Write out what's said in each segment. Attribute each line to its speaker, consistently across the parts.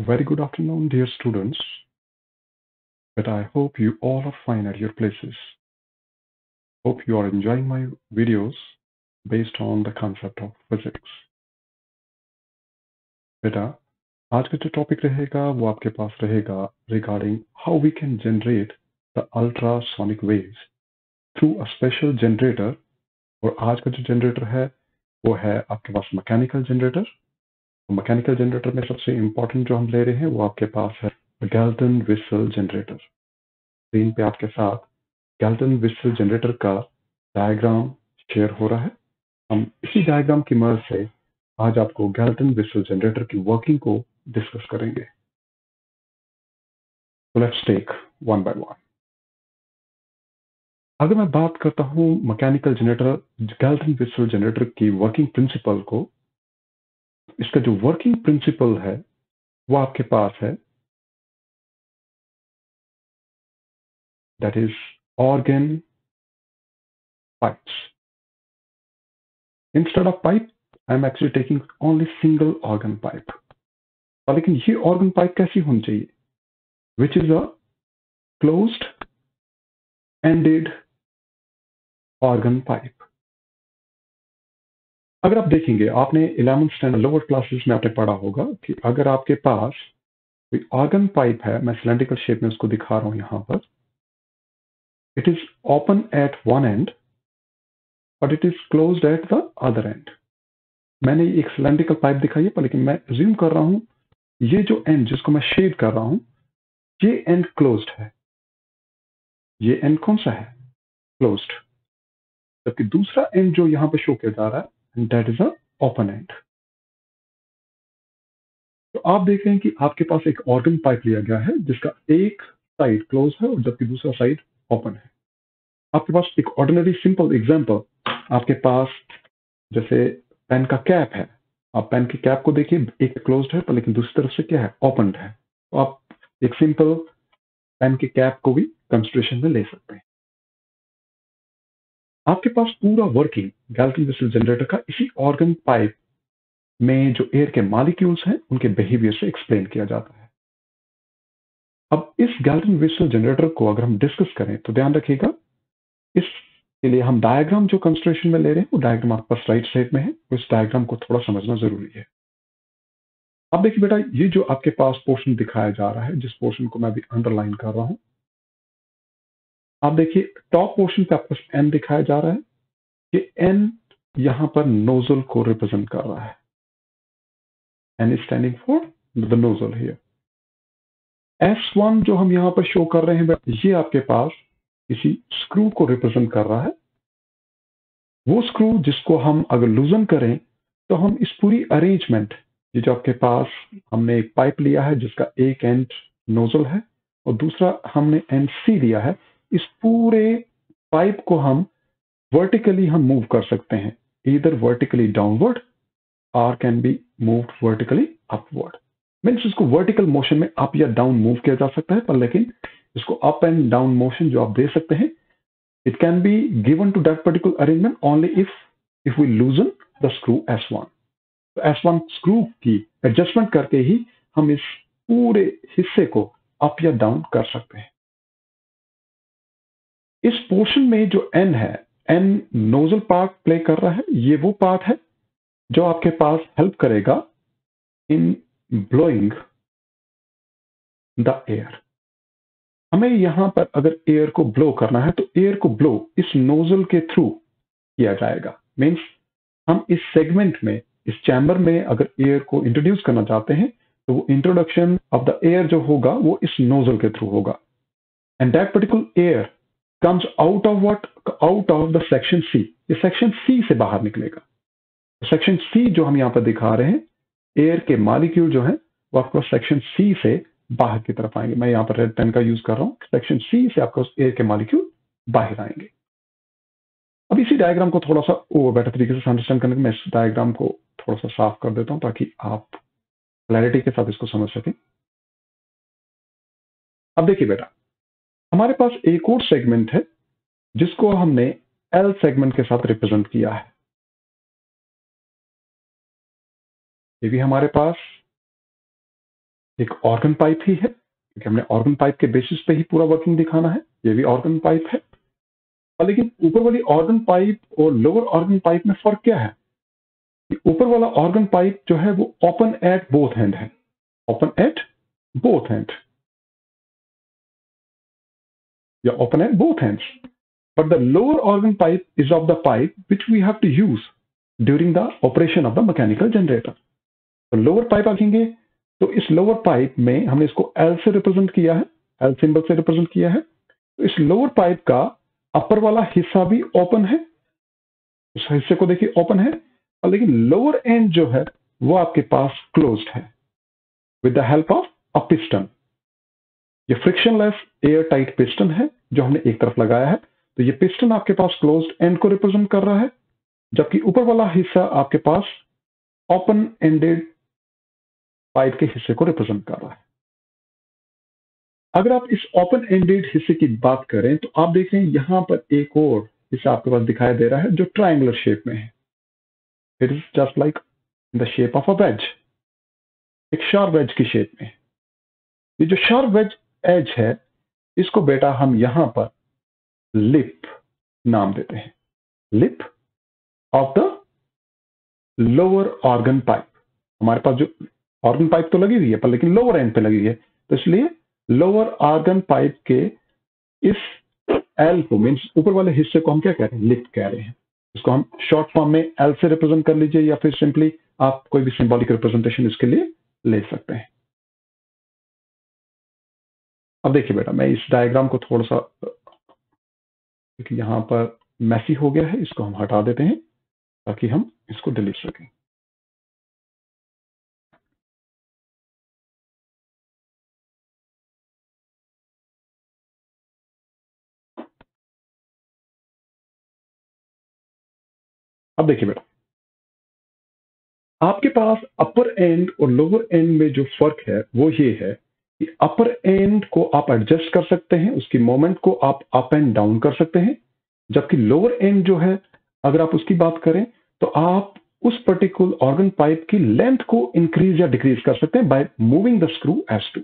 Speaker 1: Very good afternoon, dear students. But I hope you all are fine at your places. Hope you are enjoying my videos based on the concept of physics. बेटा आज का जो topic रहेगा वो आपके पास रहेगा regarding how we can generate the ultrasonic waves through a special generator और आज का जो जनरेटर है वो है आपके पास मैकेनिकल जनरेटर Mechanical generator में सबसे इंपॉर्टेंट जो हम ले रहे हैं, वो आपके पास है गैल्टन विसल जनरेटर स्क्रीन पे आपके साथ गैल्टन विसल जनरेटर का डायग्राम शेयर हो रहा है। हम इसी डायग्राम की मदद से आज आपको गैल्टन विसल जनरेटर की वर्किंग को डिस्कस करेंगे। टेक वन बाय वन अगर मैं बात करता हूँ mechanical generator Galton whistle generator की वर्किंग प्रिंसिपल को इसका जो वर्किंग प्रिंसिपल है, वो आपके पास है। That is organ pipes instead of pipe I am actually taking only single organ pipe लेकिन ये ऑर्गन पाइप कैसी होनी चाहिए? Which is a closed ended organ pipe अगर आप देखेंगे, आपने इलेवंथ स्टैंडर्ड लोअर क्लासेस में आपने पढ़ा होगा कि अगर आपके पास कोई ऑर्गन पाइप है, मैं सिलेंड्रिकल शेप में उसको दिखा रहा हूँ यहाँ पर it is open at one end but it is close at the other end मैंने एक सिलेंड्रिकल पाइप दिखाई है, पर लेकिन मैं ज्यूम कर रहा हूँ, ये जो एंड जिसको मैं शेड कर रहा हूँ, ये एंड क्लोज है। ये एंड कौन सा है? क्लोज जबकि दूसरा एंड जो यहाँ पे शो किया जा रहा है and that is a open end. तो आप देख रहे हैं कि आपके पास एक ऑर्गन पाइप लिया गया है, जिसका एक साइड क्लोज है और जबकि दूसरा साइड ओपन है। आपके पास एक ऑर्डिनरी सिंपल एग्जांपल आपके पास जैसे पेन का कैप है। आप पेन के कैप को देखिए, एक क्लोज है, पर लेकिन दूसरी तरफ़ से क्या है? ओपन है। तो आप एक सिंपल पेन के कैप को भी कंसिडरेशन में ले सकते हैं। आपके पास पूरा वर्किंग गैल्टन विसल जनरेटर का इसी ऑर्गन पाइप में जो एयर के मालिक्यूल्स हैं, उनके बिहेवियर से एक्सप्लेन किया जाता है। अब इस गैल्टन विसल जनरेटर को अगर हम डिस्कस करें तो ध्यान रखिएगा, इसके लिए हम डायग्राम जो कंस्ट्रक्शन में ले रहे हैं, वो डायग्राम आपके पास राइट साइड में है तो इस डायग्राम को थोड़ा समझना ज़रूरी है। अब देखिए बेटा, ये जो आपके पास पोर्शन दिखाया जा रहा है, जिस पोर्शन को मैं अभी अंडरलाइन कर रहा हूँ आप देखिए टॉप पोर्शन पे आपको एन दिखाया जा रहा है कि एन यहाँ पर नोजल को रिप्रेजेंट कर रहा है। N is standing for the nozzle here S one जो हम यहाँ पर शो कर रहे हैं ये आपके पास किसी स्क्रू को रिप्रेजेंट कर रहा है। वो स्क्रू जिसको हम अगर लूजन करें तो हम इस पूरी अरेंजमेंट ये जो आपके पास हमने एक पाइप लिया है, जिसका एक एंड नोजल है, और दूसरा हमने एंड सी लिया है इस पूरे पाइप को हम वर्टिकली हम मूव कर सकते हैं। इधर vertically downward or can be move vertically upward means इसको वर्टिकल मोशन में अप या डाउन मूव किया जा सकता है, पर लेकिन इसको अप एंड डाउन मोशन जो आप दे सकते हैं it can be given to that particular arrangement only if if we loosen the screw S one तो एस वन स्क्रू की एडजस्टमेंट करके ही हम इस पूरे हिस्से को अप या डाउन कर सकते हैं। इस पोर्शन में जो एन है एन नोजल पार्ट प्ले कर रहा है, ये वो पार्ट है जो आपके पास हेल्प करेगा इन ब्लोइंग द एयर। हमें यहाँ पर अगर एयर को ब्लो करना है तो एयर को ब्लो इस नोजल के थ्रू किया जाएगा। मीन्स हम इस सेगमेंट में, इस चैम्बर में अगर एयर को इंट्रोड्यूस करना चाहते हैं तो वो इंट्रोडक्शन ऑफ़ द एयर जो होगा, वो इस नोजल के थ्रू होगा। And that particular air comes out of what? Out of the section C ये सेक्शन सी से बाहर निकलेगा। सेक्शन सी जो हम यहाँ पर दिखा रहे हैं एयर के मालिक्यूल जो है, वो आपको सेक्शन सी से बाहर की तरफ़ आएँगे। मैं यहाँ पर रेड पेन का यूज़ कर रहा हूँ। सेक्शन सी से आपको एयर के मालिक्यूल बाहर आएँगे। अब इसी डायग्राम को थोड़ा सा वो बेटर तरीके से अंडरस्टैंड करने के मैं इस डायग्राम को थोड़ा सा साफ़ कर देता हूँ ताकि आप क्लैरिटी के साथ इसको समझ सकें। अब देखिए बेटा हमारे पास एक और सेगमेंट है, जिसको हमने एल सेगमेंट के साथ रिप्रेजेंट किया है। ये भी हमारे पास एक ऑर्गन पाइप ही है, क्योंकि हमने ऑर्गन पाइप के बेसिस पे ही पूरा वर्किंग दिखाना है, ये भी ऑर्गन पाइप है। और लेकिन ऊपर वाली ऑर्गन पाइप और लोअर ऑर्गन पाइप में फ़र्क क्या है? ऊपर वाला ऑर्गन पाइप जो है, वो ओपन एट बोथ हैंड है। ओपन एट बोथ हैंड या open at both hands but the lower organ pipe is of the pipe which we have to use during the operation of the mechanical generator. तो lower pipe रखेंगे तो इस lower pipe में हमने इसको L से represent किया है एल सिंबल से रिप्रेजेंट किया है। तो इस लोअर पाइप का अपर वाला हिस्सा भी ओपन है। उस हिस्से को देखिए ओपन है, और लेकिन लोअर एंड जो है, वो आपके पास क्लोज्ड है। With the help of a piston ये फ्रिक्शनलेस एयर टाइट पिस्टन है, जो हमने एक तरफ़ लगाया है। तो ये पिस्टन आपके पास क्लोज्ड एंड को रिप्रेजेंट कर रहा है, जबकि ऊपर वाला हिस्सा आपके पास ओपन एंडेड पाइप के हिस्से को रिप्रेजेंट कर रहा है। अगर आप इस ओपन एंडेड हिस्से की बात करें तो आप देख यहाँ पर एक और हिस्सा आपके पास दिखाई दे रहा है, जो ट्राइंगुलर शेप में है। It is just like the shape of a wedge एक शार्प वेज की शेप में ये जो शार्प वेज एज है, इसको बेटा हम यहाँ पर लिप नाम देते हैं। Lip of the lower organ pipe हमारे पास जो ऑर्गन पाइप तो लगी हुई है, पर लेकिन लोअर एंड पे लगी हुई है। तो इसलिए लोअर ऑर्गन पाइप के इस एल को मीन्स ऊपर वाले हिस्से को हम क्या कह रहे हैं? लिप कह रहे हैं। इसको हम शॉर्ट फॉर्म में एल से रिप्रेजेंट कर लीजिए या फिर सिंपली आप कोई भी सिंबॉलिक रिप्रेजेंटेशन इसके लिए ले सकते हैं। अब देखिए बेटा, मैं इस डायग्राम को थोड़ा सा, क्योंकि यहाँ पर मैसी हो गया है, इसको हम हटा देते हैं, ताकि हम इसको डिलीट सकें। अब देखिए बेटा, आपके पास अपर एंड और लोअर एंड में जो फ़र्क है, वो ये है अपर एंड को आप एडजस्ट कर सकते हैं, उसकी मोमेंट को आप अप एंड डाउन कर सकते हैं। जबकि लोअर एंड जो है, अगर आप उसकी बात करें तो आप उस पर्टिकुलर ऑर्गन पाइप की लेंथ को इंक्रीज या डिक्रीज कर सकते हैं by moving the screw S two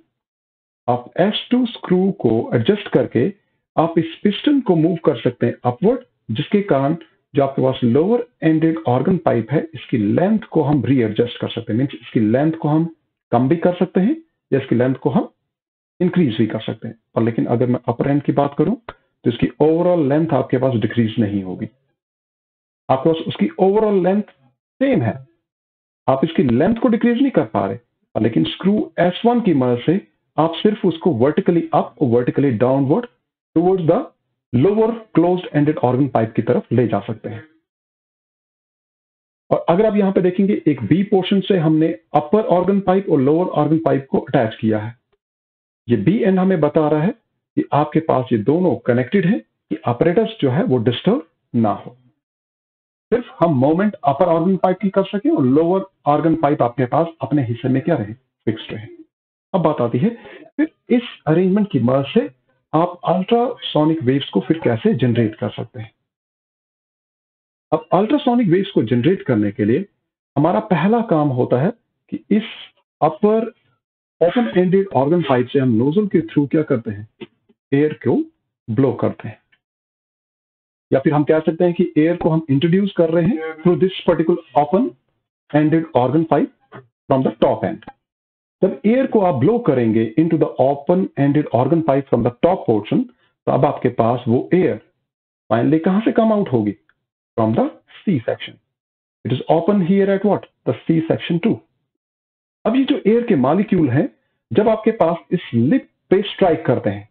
Speaker 1: आप एस टू स्क्रू को एडजस्ट करके आप इस पिस्टन को मूव कर सकते हैं अपवर्ड जिसके कारण जो आपके पास लोअर एंडेड ऑर्गन पाइप है, इसकी लेंथ को हम रीएडजस्ट कर सकते हैं मीन्स इसकी लेंथ को हम कम भी कर सकते हैं। या इसकी लेंथ को हम इंक्रीज भी कर सकते हैं। और लेकिन अगर मैं अपर एंड की बात करूँ तो इसकी ओवरऑल लेंथ आपके पास डिक्रीज नहीं होगी। आपके पास उसकी ओवरऑल लेंथ सेम है। आप इसकी लेंथ को डिक्रीज नहीं कर पा रहे लेकिन स्क्रू एस वन की मदद से आप सिर्फ़ उसको vertically up vertically downward towards the lower closed ended organ pipe की तरफ़ ले जा सकते हैं। और अगर आप यहाँ पे देखेंगे, एक बी पोर्शन से हमने अपर ऑर्गन पाइप और लोअर ऑर्गन पाइप को अटैच किया है। ये बी एंड हमें बता रहा है कि आपके पास ये दोनों कनेक्टेड है कि ऑपरेटर्स जो है वो डिस्टर्ब ना हो। सिर्फ़ हम मोमेंट अपर ऑर्गन पाइप की कर सके और लोअर ऑर्गन पाइप आपके पास अपने हिस्से में क्या रहे फिक्स रहे। अब बात आती है, फिर इस अरेंजमेंट की मदद से आप अल्ट्रासोनिक वेव्स को फिर कैसे जनरेट कर सकते हैं? अब अल्ट्रासोनिक वेव्स को जनरेट करने के लिए हमारा पहला काम होता है कि इस upper open ended organ pipe से हम नोजल के थ्रू क्या करते हैं? एयर को ब्लो करते हैं। या फिर हम कह सकते हैं कि एयर को हम इंट्रोड्यूस कर रहे हैं through this particular open ended organ pipe from the top end जब एयर को आप ब्लो करेंगे into the open ended organ pipe from the top portion तो अब आपके पास वो एयर फाइनली कहाँ से कम आउट होगी? From the C section. It is open here at what? The C section too. अब ये जो एयर के मालिक्यूल हैं, जब आपके पास इस लिप पे स्ट्राइक करते हैं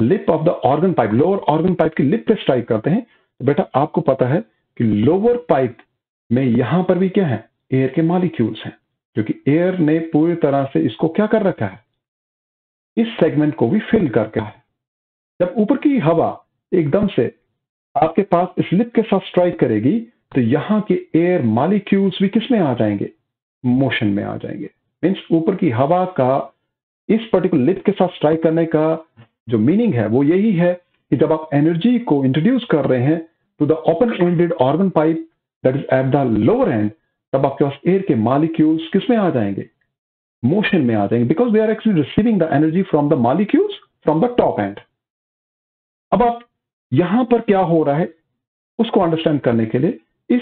Speaker 1: lip of the organ pipe lower organ pipe की लिप पे स्ट्राइक करते हैं तो बेटा आपको पता है कि लोअर पाइप में यहाँ पर भी क्या है एयर के मालिक्यूल्स हैं क्योंकि एयर ने पूरी तरह से इसको क्या कर रखा है इस सेगमेंट को भी फिल करके है जब ऊपर की हवा एकदम से आपके पास इस लिप के साथ स्ट्राइक करेगी तो यहाँ के एयर मालिक्यूल्स भी किसमें आ जाएँगे? मोशन में आ जाएँगे। मीन्स ऊपर की हवा का, इस पर्टिकुलर लिप के साथ स्ट्राइक करने का जो मीनिंग है, वो यही है कि जब आप एनर्जी को इंट्रोड्यूस कर रहे हैं to the open ended organ pipe that is at the lower end तब आपके पास एयर के मालिक्यूल्स किसमें आ जाएँगे? मोशन में आ जाएँगे because they are actually receiving the energy from the molecules from the top end अब आप यहाँ पर क्या हो रहा है, उसको अंडरस्टैंड करने के लिए इस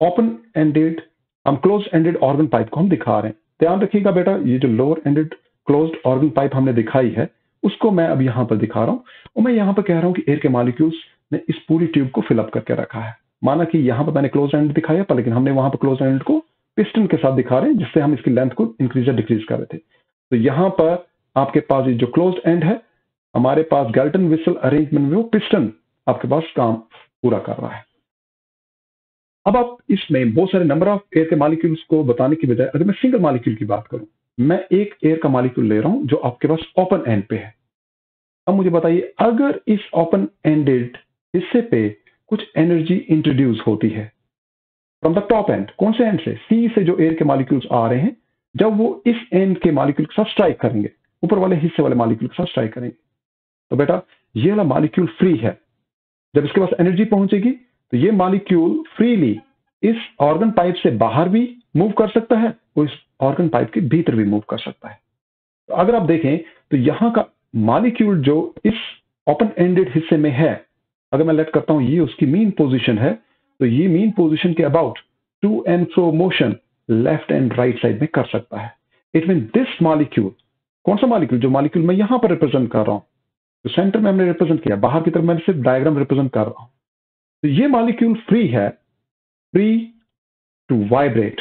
Speaker 1: ओपन एंडेड हम क्लोज एंडेड ऑर्गन पाइप को हम दिखा रहे हैं। ध्यान रखिएगा बेटा, ये जो lower ended close organ pipe हमने दिखाई है, उसको मैं अब यहाँ पर दिखा रहा हूँ और मैं यहाँ पर कह रहा हूँ कि एयर के मॉलिक्यूल्स ने इस पूरी ट्यूब को फिलअप करके रखा है। माना कि यहाँ पर मैंने क्लोज एंड दिखाया, पर लेकिन हमने वहाँ पर क्लोज एंड को पिस्टन के साथ दिखा रहे हैं, जिससे हम इसकी लेंथ को इंक्रीज या डिक्रीज कर रहे थे। तो यहाँ पर आपके पास जो क्लोज एंड है, हमारे पास गैल्टन विसल अरेंजमेंट में वो पिस्टन आपके पास काम पूरा कर रहा है। अब आप इसमें बहुत सारे नंबर ऑफ़ एयर के मालिक्यूल्स को बताने की बजाय, अगर मैं सिंगल मालिक्यूल की बात करूँ, मैं एक एयर का मालिक्यूल ले रहा हूँ जो आपके पास ओपन एंड पे है। अब मुझे बताइए, अगर इस ओपन एंडेड हिस्से पे कुछ एनर्जी इंट्रोड्यूस होती है फ्रॉम द टॉप एंड कौन से एंड से? सी से जो एयर के मालिक्यूल्स आ रहे हैं, जब वो इस एंड के मालिक्यूल के साथ स्ट्राइक करेंगे, ऊपर वाले हिस्से वाले मालिक्यूल के साथ स्ट्राइक करेंगे तो बेटा, ये वाला मालिक्यूल फ्री है। जब इसके पास एनर्जी पहुंचेगी तो ये मालिक्यूल फ्रीली इस ऑर्गन पाइप से बाहर भी मूव कर सकता है और इस ऑर्गन पाइप के भीतर भी मूव कर सकता है। तो अगर आप देखें तो यहाँ का मालिक्यूल जो इस ओपन एंडेड हिस्से में है, अगर मैं लेट करता हूँ, ये उसकी मीन पोजिशन है तो ये मीन पोजिशन के about to and fro motion left and right side में कर सकता है। इट मीन दिस मालिक्यूल कौन सा मालिक्यूल जो मालिक्यूल मैं यहाँ पर रिप्रेजेंट कर रहा हूँ तो सेंटर में हमने रिप्रेजेंट किया, बाहर की तरफ़ मैंने सिर्फ़ डायग्राम रिप्रेजेंट कर रहा हूँ। तो ये मॉलिक्यूल फ्री है? Free to vibrate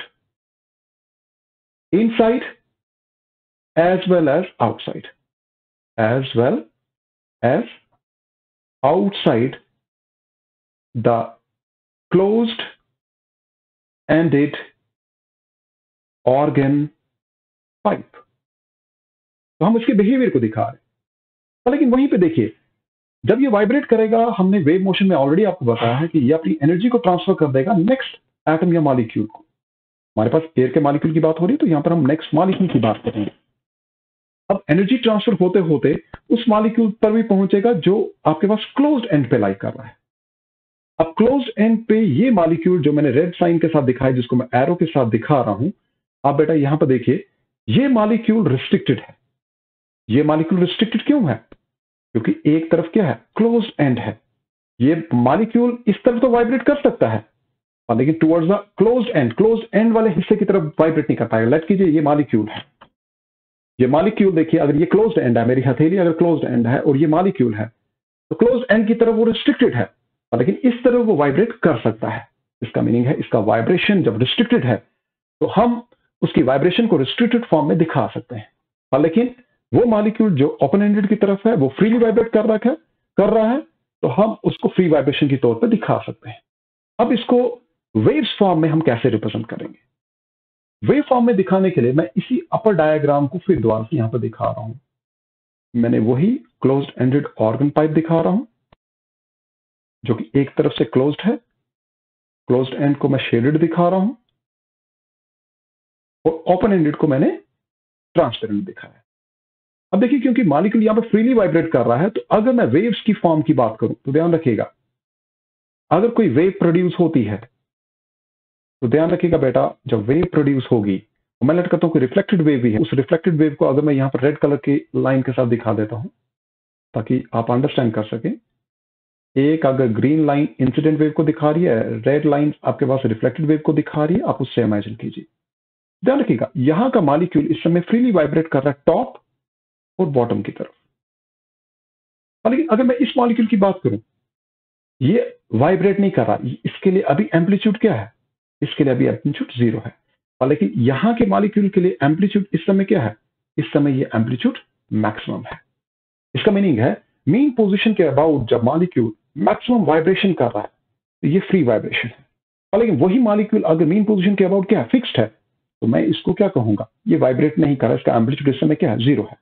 Speaker 1: inside as well as outside as well as outside the closed ended organ pipe तो हम इसके बिहेवियर को दिखा रहे हैं। लेकिन वहीं पे देखिए, जब ये वाइब्रेट करेगा, हमने वेव मोशन में ऑलरेडी आपको बताया है कि ये अपनी एनर्जी को ट्रांसफ़र कर देगा नेक्स्ट एटम या मॉलिक्यूल को। हमारे पास एयर के मॉलिक्यूल की बात हो रही है तो यहाँ पर हम नेक्स्ट मॉलिक्यूल की बात करेंगे अब एनर्जी ट्रांसफ़र होते होते उस मॉलिक्यूल पर भी पहुंचेगा जो आपके पास क्लोज एंड पे लाइक कर रहा है। अब क्लोज एंड पे ये मॉलिक्यूल जो मैंने रेड साइन के साथ दिखाया, जिसको मैं एरो के साथ दिखा रहा हूँ, आप बेटा यहाँ पर देखिए, ये मॉलिक्यूल रिस्ट्रिक्टेड है। ये मॉलिक्यूल रिस्ट्रिक्टेड क्यों है? क्योंकि एक तरफ़ क्या है? क्लोज एंड है। ये मालिक्यूल इस तरफ़ तो वाइब्रेट कर सकता है। लेकिन towards the close end close end वाले हिस्से की तरफ़ वाइब्रेट नहीं कर पाएगा। लेट कीजिए ये मालिक्यूल है। ये मालिक्यूल देखिए, अगर ये क्लोज एंड है, मेरी हथेली अगर क्लोज एंड है और ये मालिक्यूल है तो क्लोज एंड की तरफ़ वो रिस्ट्रिक्टेड है। लेकिन इस तरफ़ वो वाइब्रेट कर सकता है। इसका मीनिंग है, इसका वाइब्रेशन जब रिस्ट्रिक्टेड है तो हम उसकी वाइब्रेशन को रिस्ट्रिक्टेड फॉर्म में दिखा सकते हैं, लेकिन वो मॉलिक्यूल जो ओपन एंडेड की तरफ़ है, वो फ्रीली वाइब्रेट कर रखा है, कर रहा है तो हम उसको फ्री वाइब्रेशन के तौर पर दिखा सकते हैं। अब इसको वेव्स फॉर्म में हम कैसे रिप्रेजेंट करेंगे? वेव फॉर्म में दिखाने के लिए मैं इसी अपर डायग्राम को फिर द्वारा से यहाँ पर दिखा रहा हूँ। मैंने वही क्लोज एंडेड ऑर्गन पाइप दिखा रहा हूँ, जो कि एक तरफ़ से क्लोज है। क्लोज एंड को मैं शेडेड दिखा रहा हूँ, और ओपन एंडेड को मैंने ट्रांसपेरेंट दिखाया अब देखिए, क्योंकि मालिक्यूल यहाँ पर फ्रीली वाइब्रेट कर रहा है तो अगर मैं वेव्स की फॉर्म की बात करूँ तो ध्यान रखिएगा। अगर कोई वेव प्रोड्यूस होती है तो ध्यान रखिएगा बेटा, जब वेव प्रोड्यूस होगी मैं लट करता हूँ कि रिफ्लेक्टेड वेव भी है। उस रिफ्लेक्टेड वेव को अगर मैं यहाँ पर रेड कलर की लाइन के साथ दिखा देता हूँ, ताकि आप अंडरस्टैंड कर सकें, एक अगर ग्रीन लाइन इंसिडेंट वेव को दिखा रही है रेड लाइन आपके पास रिफ्लेक्टेड वेव को दिखा रही है, आप उससे इमेजिन कीजिए। ध्यान रखिएगा, यहाँ का मालिक्यूल इस समय फ्रीली वाइब्रेट कर रहा है टॉप और बॉटम की तरफ़। लेकिन अगर मैं इस मॉलिक्यूल की बात करूँ, ये वाइब्रेट नहीं कर रहा। इसके लिए अभी एम्पलीट्यूड क्या है? इसके लिए अभी एम्पलीट्यूड ज़ीरो है। लेकिन यहाँ के मॉलिक्यूल के लिए एम्पलीट्यूड इस समय क्या है? इस समय ये एम्पलीट्यूड मैक्सिमम है। इसका मीनिंग है मीन पोजिशन के अबाउट जब मॉलिक्यूल मैक्सिमम वाइब्रेशन कर रहा है तो ये फ्री वाइब्रेशन है। लेकिन वही मॉलिक्यूल अगर मीन पोजिशन के अबाउट क्या है फिक्स्ड है तो मैं इसको क्या कहूँगा? ये वाइब्रेट नहीं कर रहा। इसका एम्पलीट्यूड इस समय क्या है? ज़ीरो है।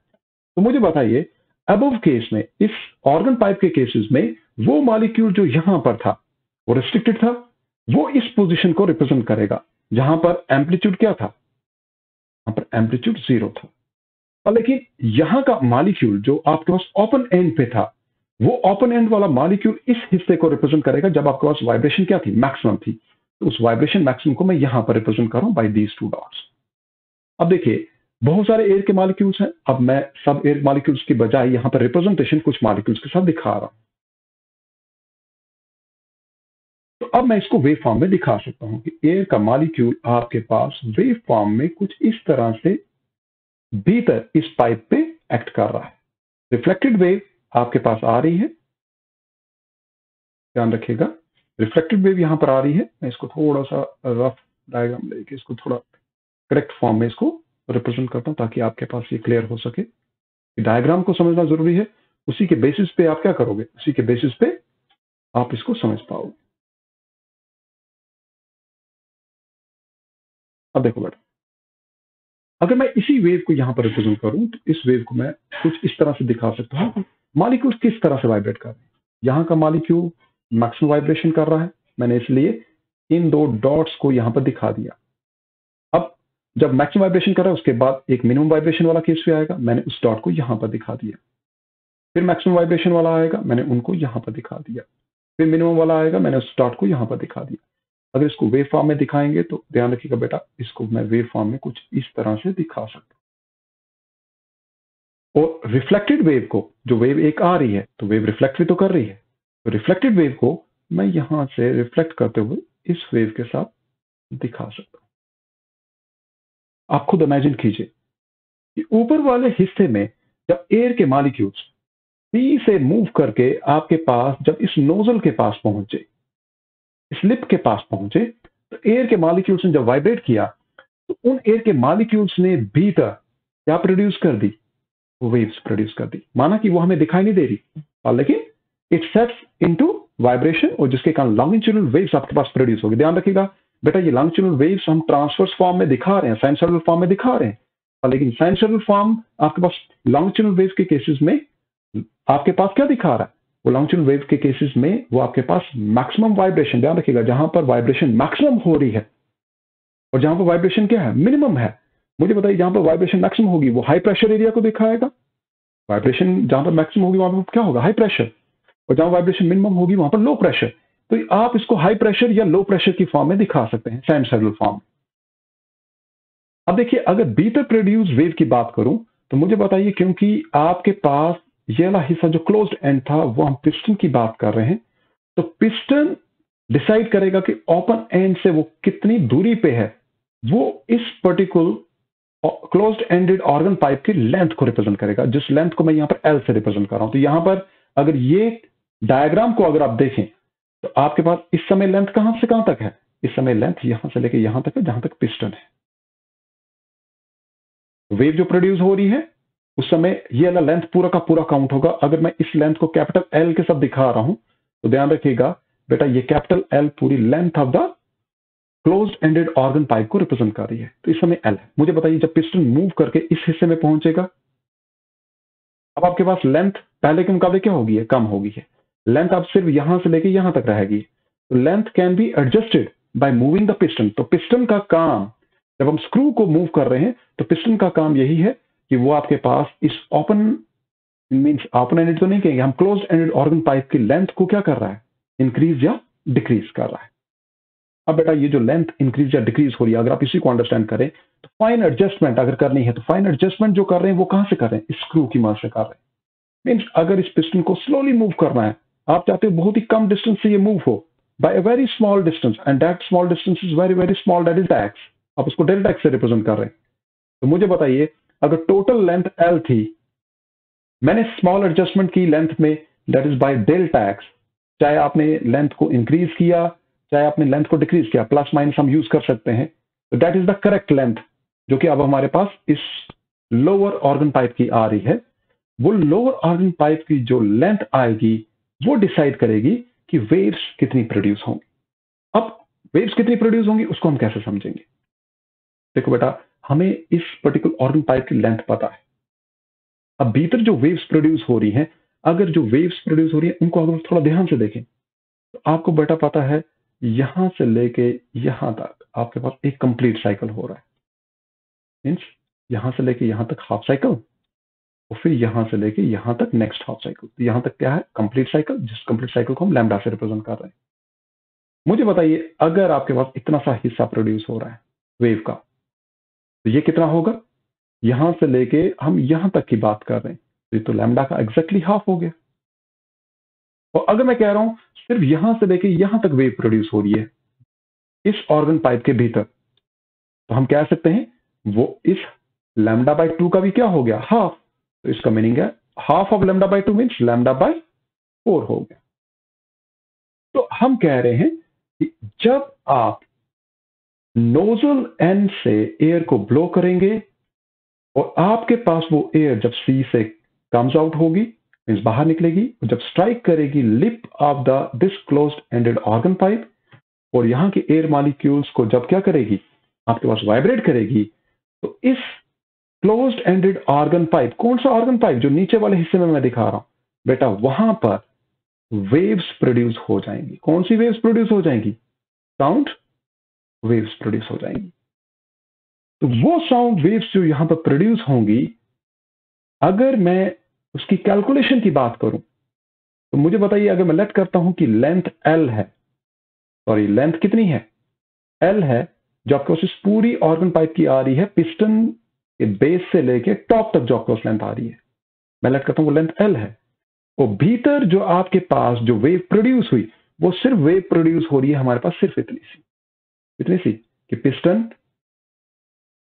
Speaker 1: तो मुझे बताइए अबव केस में, इस ऑर्गन पाइप के केसेस में, वो मॉलिक्यूल जो यहाँ पर था, वो रिस्ट्रिक्टेड था, वो इस पोजीशन को रिप्रेजेंट करेगा, जहाँ पर एम्पलीट्यूड क्या था? वहाँ पर एम्पलीट्यूड ज़ीरो था। और लेकिन यहाँ का मालिक्यूल जो आपके पास ओपन एंड पे था, वो ओपन एंड वाला मॉलिक्यूल इस हिस्से को रिप्रेजेंट करेगा, जब आपके पास वाइब्रेशन क्या थी? मैक्सिमम थी। तो उस वाइब्रेशन मैक्सिमम को मैं यहाँ पर रिप्रेजेंट कर रहा हूँ बाई दीज टू डॉट्स अब देखिए बहुत सारे एयर के मालिक्यूल्स हैं। अब मैं सब एयर मालिक्यूल्स की बजाय यहाँ पर रिप्रेजेंटेशन कुछ मालिक्यूल्स के साथ दिखा रहा हूँ। तो अब मैं इसको वेव फॉर्म में दिखा सकता हूँ कि एयर का मालिक्यूल आपके पास वेव फॉर्म में कुछ इस तरह से भीतर इस पाइप पे एक्ट कर रहा है। रिफ्लेक्टेड वेव आपके पास आ रही है। ध्यान रखिएगा। रिफ्लेक्टेड वेव यहाँ पर आ रही है। मैं इसको थोड़ा सा रफ डायग्राम लेके इसको थोड़ा करेक्ट फॉर्म में इसको रिप्रेजेंट करता हूँ ताकि आपके पास ये क्लियर हो सके डायग्राम को समझना ज़रूरी है। उसी के बेसिस पे आप क्या करोगे? उसी के बेसिस पे आप इसको समझ पाओगे। अब देखो बेटा, अगर मैं इसी वेव को यहाँ पर रिप्रेजेंट करूँ तो इस वेव को मैं कुछ इस तरह से दिखा सकता हूँ। मालिक्यूल किस तरह से वाइब्रेट कर रहे हैं? यहाँ का मालिक्यूल मैक्सिमम वाइब्रेशन कर रहा है। मैंने इसलिए इन दो डॉट्स को यहाँ पर दिखा दिया। जब मैक्सिमम वाइब्रेशन करा उसके बाद एक मिनिमम वाइब्रेशन वाला केस भी आएगा। मैंने उस डॉट को यहाँ पर दिखा दिया। फिर मैक्सिमम वाइब्रेशन वाला आएगा, मैंने उनको यहाँ पर दिखा दिया। फिर मिनिमम वाला आएगा, मैंने उस डॉट को यहाँ पर दिखा दिया। अगर इसको वेव फॉर्म में दिखाएँगे तो ध्यान रखिएगा बेटा, इसको मैं वेव फॉर्म में कुछ इस तरह से दिखा सकता और रिफ्लेक्टेड वेव को, जो वेव एक आ रही है तो वेव रिफ्लेक्ट भी तो कर रही है। तो रिफ्लेक्टेड वेव को मैं यहाँ से रिफ्लेक्ट करते हुए इस वेव के साथ दिखा सकता हूँ। आप खुद इमेजिन कीजिए कि ऊपर वाले हिस्से में जब एयर के मालिक्यूल्स पी से मूव करके आपके पास जब इस नोजल के पास पहुँचे, इस लिप के पास पहुँचे तो एयर के मालिक्यूल्स ने जब वाइब्रेट किया तो उन एयर के मालिक्यूल्स ने भीतर क्या प्रोड्यूस कर दी? वेव्स प्रोड्यूस कर दी। माना कि वो हमें दिखाई नहीं दे रही। लेकिन इट सेट्स इनटू वाइब्रेशन और जिसके कारण लॉन्गिट्यूडल वेव्स आपके पास प्रोड्यूस होगी। ध्यान रखिएगा बेटा ये लॉन्गिट्यूडल वेव्स हम ट्रांसफर्स फॉर्म में दिखा रहे हैं साइंसुरल फॉर्म में दिखा रहे हैं। लेकिन साइंसुरल फॉर्म आपके पास लॉन्गिट्यूडल वेव के केसेस में आपके पास क्या दिखा रहा है? वो लॉन्गिट्यूडल वेव के केसेस में वो आपके पास मैक्सिमम वाइब्रेशन ध्यान रखिएगा, जहाँ पर वाइब्रेशन मैक्सिमम हो रही है और जहाँ पर वाइब्रेशन क्या है? मिनिमम है। मुझे बताइए, जहाँ पर वाइब्रेशन मैक्सिमम होगी, वो हाई प्रेशर एरिया को दिखाएगा? वाइब्रेशन जहाँ पर मैक्सिमम होगी, वहाँ पर क्या होगा? हाई प्रेशर और जहाँ वाइब्रेशन मिनिमम होगी, वहाँ पर लो प्रेशर तो आप इसको हाई प्रेशर या लो प्रेशर की फॉर्म में दिखा सकते हैं साइनसाइडल फॉर्म अब देखिए, अगर बीटर प्रोड्यूस वेव की बात करूँ तो मुझे बताइए, क्योंकि आपके पास ये वाला हिस्सा जो क्लोज एंड था, वो हम पिस्टन की बात कर रहे हैं। तो पिस्टन डिसाइड करेगा कि ओपन एंड से वो कितनी दूरी पे है, वो इस particular close ended organ pipe की लेंथ को रिप्रेजेंट करेगा, जिस लेंथ को मैं यहाँ पर एल से रिप्रेजेंट कर रहा हूँ। तो यहाँ पर अगर ये डायग्राम को अगर आप देखें तो आपके पास इस समय लेंथ कहाँ से कहाँ तक है? इस समय लेंथ यहाँ से लेकर यहाँ तक है, जहाँ तक पिस्टन है। वेव जो प्रोड्यूस हो रही है, उस समय ये वाला लेंथ पूरा का पूरा काउंट होगा। अगर मैं इस लेंथ को कैपिटल एल के साथ दिखा रहा हूँ तो ध्यान रखिएगा, बेटा ये कैपिटल एल पूरी length of the close ended organ pipe को रिप्रेजेंट कर रही है। तो इस समय एल है। मुझे बताइए, जब पिस्टन मूव करके इस हिस्से में पहुंचेगा, अब आपके पास लेंथ पहले के मुकाबले क्या होगी? है कम होगी है। लेंथ आप सिर्फ़ यहाँ से लेके यहाँ तक रहेगी। तो length can be adjusted by moving the piston तो पिस्टन का काम, जब हम स्क्रू को मूव कर रहे हैं तो पिस्टन का काम यही है कि वो आपके पास इस ओपन मीन्स ओपन एंडेड तो नहीं कहेंगे, हम क्लोज एंडेड ऑर्गन पाइप की लेंथ को क्या कर रहा है? इंक्रीज या डिक्रीज कर रहा है। अब बेटा ये जो लेंथ इंक्रीज या डिक्रीज हो रही है, अगर आप इसी को अंडरस्टैंड करें तो फाइन एडजस्टमेंट अगर करनी है तो फाइन एडजस्टमेंट जो कर रहे हैं, वो कहाँ से कर रहे हैं? स्क्रू की मदद से कर रहे हैं। मीन्स अगर इस पिस्टन को स्लोली मूव करना है आप चाहते हो बहुत ही कम डिस्टेंस से ये मूव हो by a very small distance and that small distance is very very small that is tax आप उसको डेल्टा एक्स से रिप्रेजेंट कर रहे हैं। तो मुझे बताइए, अगर टोटल लेंथ एल थी, मैंने स्मॉल एडजस्टमेंट की लेंथ में that is by delta X चाहे आपने लेंथ को इंक्रीज किया, चाहे आपने लेंथ को डिक्रीज किया प्लस माइनस हम यूज़ कर सकते हैं। तो that is the correct length जो कि अब हमारे पास इस लोअर ऑर्गन पाइप की आ रही है। वो लोअर ऑर्गन पाइप की जो लेंथ आएगी वो डिसाइड करेगी कि वेव्स कितनी प्रोड्यूस होंगी अब वेव्स कितनी प्रोड्यूस होंगी, उसको हम कैसे समझेंगे? देखो बेटा, हमें इस पर्टिकुलर ऑर्गन पाइप की लेंथ पता है। अब भीतर जो वेव्स प्रोड्यूस हो रही हैं, अगर जो वेव्स प्रोड्यूस हो रही है, उनको अगर थोड़ा ध्यान से देखें तो आपको बेटा पता है, यहाँ से लेके यहाँ तक आपके पास एक कंप्लीट साइकिल हो रहा है। मीन्स यहाँ से लेके यहाँ तक हाफ़ साइकिल और फिर यहाँ से लेके यहाँ तक नेक्स्ट हाफ़ साइकिल तो यहाँ तक क्या है? कंप्लीट साइकिल जिस कंप्लीट साइकिल को हम लैमडा से रिप्रेजेंट कर रहे हैं। मुझे बताइए, अगर आपके पास इतना सा हिस्सा प्रोड्यूस हो रहा है वेव का तो ये कितना होगा? यहाँ से लेके हम यहाँ तक की बात कर रहे हैं तो ये तो लैम्डा का एग्जैक्टली हाफ़ हो गया। और अगर मैं कह रहा हूँ, सिर्फ़ यहाँ से लेके यहाँ तक वेव प्रोड्यूस हो रही है, इस ऑर्गन पाइप के भीतर तो हम कह सकते हैं, वो इस लैमडा बाई टू का भी क्या हो गया? हाफ़ तो इसका मीनिंग है half of lambda by two means lambda by four हो गया। तो हम कह रहे हैं कि जब आप नोजल एंड से एयर को ब्लो करेंगे और आपके पास वो एयर जब सी से कम्स आउट होगी मीन्स बाहर निकलेगी, जब स्ट्राइक करेगी lip of the this close ended organ pipe और यहाँ के एयर मालिक्यूल्स को जब क्या करेगी, आपके पास वाइब्रेट करेगी तो इस क्लोज एंडेड ऑर्गन पाइप कौन सा ऑर्गन पाइप जो नीचे वाले हिस्से में मैं दिखा रहा हूँ? बेटा, वहाँ पर वेव्स प्रोड्यूस हो जाएँगी। कौन सी वेव्स प्रोड्यूस हो जाएँगी? साउंड वेव्स प्रोड्यूस हो जाएँगी। तो वो साउंड वेव्स जो यहाँ पर प्रोड्यूस होंगी, अगर मैं उसकी कैलकुलेशन की बात करूँ तो मुझे बताइए, अगर मैं लेट करता हूँ कि लेंथ एल है सॉरी लेंथ कितनी है? एल है जो आपके पास पूरी ऑर्गन पाइप की आ रही है पिस्टन के बेस से लेके टॉप तक जो आपके लेंथ आ रही है। मैं लेट करता हूँ, वो लेंथ एल है। और भीतर जो आपके पास जो वेव प्रोड्यूस हुई, वो सिर्फ़ वेव प्रोड्यूस हो रही है हमारे पास सिर्फ़ इतनी सी। इतनी सी कि पिस्टन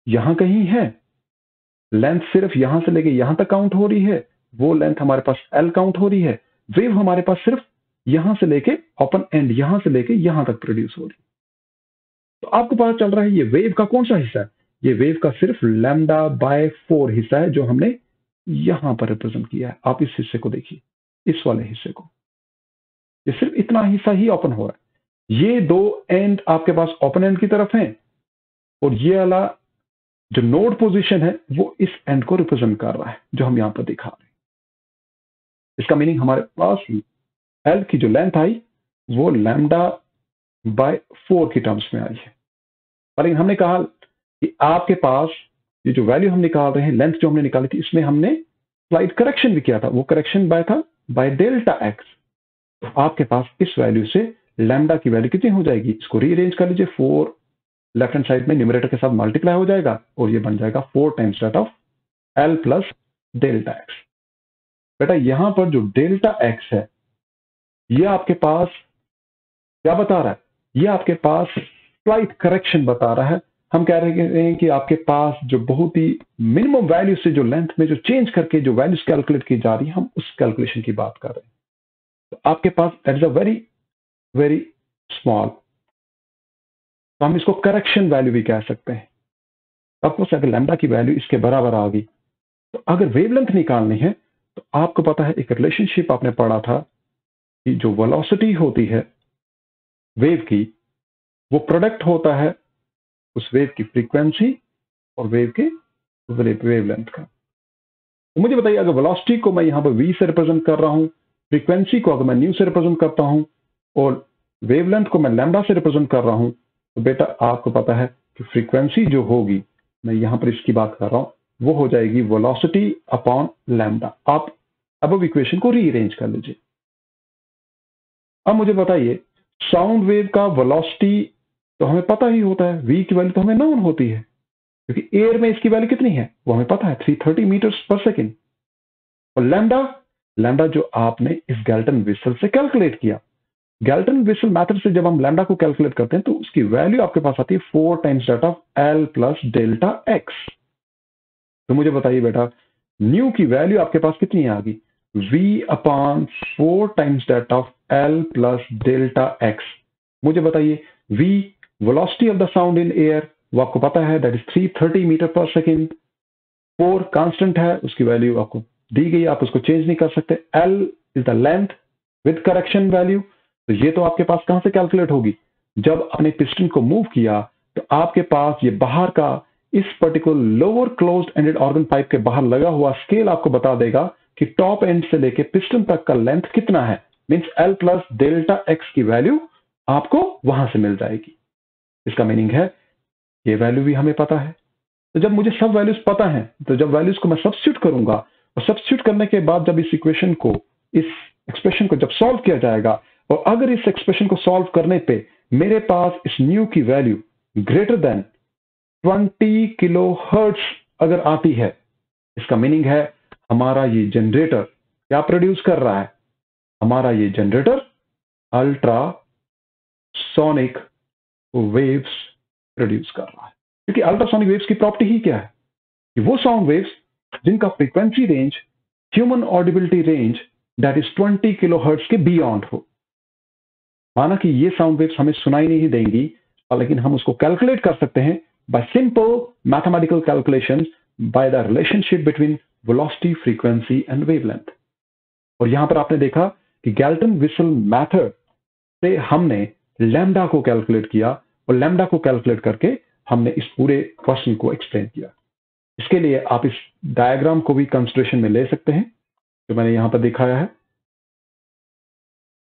Speaker 1: यहाँ कहीं है। लेंथ सिर्फ़ यहाँ से लेके यहाँ तक काउंट हो रही है। वो लेंथ हमारे पास एल काउंट हो रही है। वेव हमारे पास सिर्फ़ यहाँ से लेके ओपन एंड यहाँ से लेके यहाँ तक प्रोड्यूस हो रही है। तो आपको पता चल रहा है ये वेव का कौन सा हिस्सा है? ये वेव का सिर्फ़ लैमडा बाय फोर हिस्सा है जो हमने यहाँ पर रिप्रेजेंट किया है। आप इस हिस्से को देखिए, इस वाले हिस्से को। ये सिर्फ़ इतना हिस्सा ही ओपन हो रहा है। ये दो एंड आपके पास ओपन एंड की तरफ़ है और ये वाला जो नोड पोजीशन है, वो इस एंड को रिप्रेजेंट कर रहा है, जो हम यहाँ पर दिखा रहे हैं। इसका मीनिंग हमारे पास एल की जो लेंथ आई, वो लैमडा बाय फोर की टर्म्स में आई है। लेकिन हमने कहा कि आपके पास ये जो वैल्यू हम निकाल रहे हैं लेंथ जो हमने निकाली थी, इसमें हमने स्लाइड करेक्शन भी किया था। वो करेक्शन बाय था बाय डेल्टा एक्स तो आपके पास इस वैल्यू से लैम्डा की वैल्यू कितनी हो जाएगी? इसको रीअरेंज कर लीजिए। फोर लेफ़्ट हैंड साइड में न्यूमरेटर के साथ मल्टीप्लाई हो जाएगा और ये बन जाएगा four times that of L plus delta X बेटा, यहाँ पर जो डेल्टा एक्स है, ये आपके पास क्या बता रहा है? ये आपके पास स्लाइट करेक्शन बता रहा है। हम कह रहे हैं कि आपके पास जो बहुत ही मिनिमम वैल्यू से जो लेंथ में जो चेंज करके जो वैल्यूज़ कैलकुलेट की जा रही है, हम उस कैलकुलेशन की बात कर रहे हैं। तो आपके पास that is a very very small तो हम इसको करेक्शन वैल्यू भी कह सकते हैं। आपको अगर लैम्डा की वैल्यू इसके बराबर आ गई तो अगर वेवलेंथ निकालनी है तो आपको पता है एक रिलेशनशिप आपने पढ़ा था कि जो वेलोसिटी होती है वेव की, वो प्रोडक्ट होता है उस वेव की फ्रीक्वेंसी और वेव के वेव लेंथ का। तो मुझे बताइए, अगर वेलोसिटी को मैं यहाँ पर वी से रिप्रेजेंट कर रहा हूँ फ्रीक्वेंसी को अगर मैं न्यू से रिप्रेजेंट करता हूँ, और वेवलेंथ को मैं लैम्डा से रिप्रेजेंट कर रहा हूँ तो बेटा आपको पता है कि फ्रीक्वेंसी जो होगी, मैं यहाँ पर इसकी बात कर रहा हूँ, वो हो जाएगी वेलोसिटी अपॉन लैम्डा आप अब इक्वेशन को रीअरेंज कर लीजिए। अब मुझे बताइए साउंड वेव का वेलोसिटी तो हमें पता ही होता है वी की वैल्यू तो हमें नॉन होती है, क्योंकि एयर में इसकी वैल्यू कितनी है, वो हमें पता है 330 मीटर पर सेकेंड और लैम्डा लैम्डा जो आपने इस गैल्टन विसल से कैलकुलेट किया गैल्टन विसल मैथड से जब हम लैम्डा को कैलकुलेट करते हैं तो उसकी वैल्यू आपके पास आती है four times that of L plus delta X तो मुझे बताइए बेटा न्यू की वैल्यू आपके पास कितनी आ गई V upon four times that of L plus delta X मुझे बताइए V velocity of the sound in air वो आपको पता है that is 330 meter per second for constant है, उसकी वैल्यू आपको दी गई, आप उसको चेंज नहीं कर सकते। L is the length with correction value तो ये तो आपके पास कहाँ से कैलकुलेट होगी? जब आपने पिस्टन को मूव किया तो आपके पास ये बाहर का, इस particular lower close ended organ pipe के बाहर लगा हुआ स्केल आपको बता देगा कि टॉप एंड से लेके पिस्टन तक का लेंथ कितना है। Means L plus delta X की वैल्यू आपको वहाँ से मिल जाएगी। इसका मीनिंग है, ये वैल्यू भी हमें पता है। तो जब मुझे सब वैल्यूज़ पता है तो जब वैल्यूज़ को मैं सब्सिट्यूट करूँगा, और सब्सिट्यूट करने के बाद जब इस इक्वेशन को, इस एक्सप्रेशन को जब सॉल्व किया जाएगा, और अगर इस एक्सप्रेशन को सॉल्व करने पे मेरे पास इस न्यू की value greater than 20 kilo hertz अगर आती है, इसका मीनिंग है, हमारा ये जनरेटर क्या प्रोड्यूस कर रहा है? हमारा ये generator ultra sonic waves produce कर रहा है। क्योंकि अल्ट्रासोनिक वेव्स की प्रॉपर्टी ही क्या है? कि वो साउंड वेव्स जिनका frequency range human audibility range that is 20 kilo के बियॉन्ड हो। माना कि ये साउंड वेव्स हमें सुनाई नहीं देंगी, लेकिन हम उसको कैलकुलेट कर सकते हैं by simple mathematical calculation by the relationship between velocity frequency and wavelength और यहाँ पर आपने देखा कि गैल्टन विसल मैथड से हमने लैम्डा को कैलकुलेट किया और लैम्डा को कैलकुलेट करके हमने इस पूरे क्वेश्चन को एक्सप्लेन किया। इसके लिए आप इस डायग्राम को भी कंसिडरेशन में ले सकते हैं, जो मैंने यहाँ पर दिखाया है।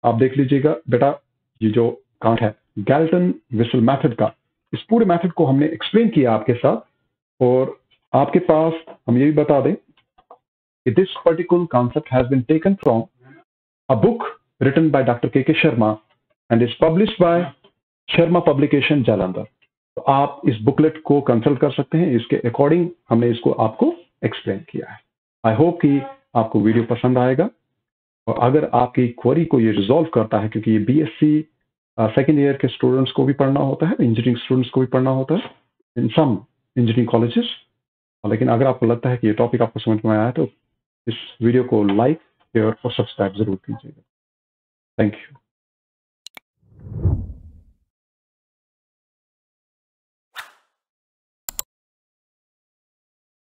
Speaker 1: आप देख लीजिएगा, बेटा, ये जो काउंट है गैल्टन विसल मेथड का, इस पूरे मेथड को हमने एक्सप्लेन किया आपके साथ, और आपके पास, हम ये भी बता दें कि this particular concept has been taken from a book written by doctor K K Sharma and is publish by Sharma publication Jalandhar. तो आप इस बुकलेट को कंसल्ट कर सकते हैं। इसके अकॉर्डिंग हमने इसको आपको एक्सप्लेन किया है। आई होप कि आपको वीडियो पसंद आएगा। और अगर आपकी क्वेरी को ये रिजॉल्व करता है, क्योंकि ये बीएससी सेकेंड ईयर के स्टूडेंट्स को भी पढ़ना होता है इंजीनियरिंग स्टूडेंट्स को भी पढ़ना होता है इन सम इंजीनियरिंग कॉलेजेस लेकिन अगर आपको लगता है कि ये टॉपिक आपको समझ में आया तो इस वीडियो को लाइक शेयर और सब्सक्राइब ज़रूर कीजिएगा। Thank you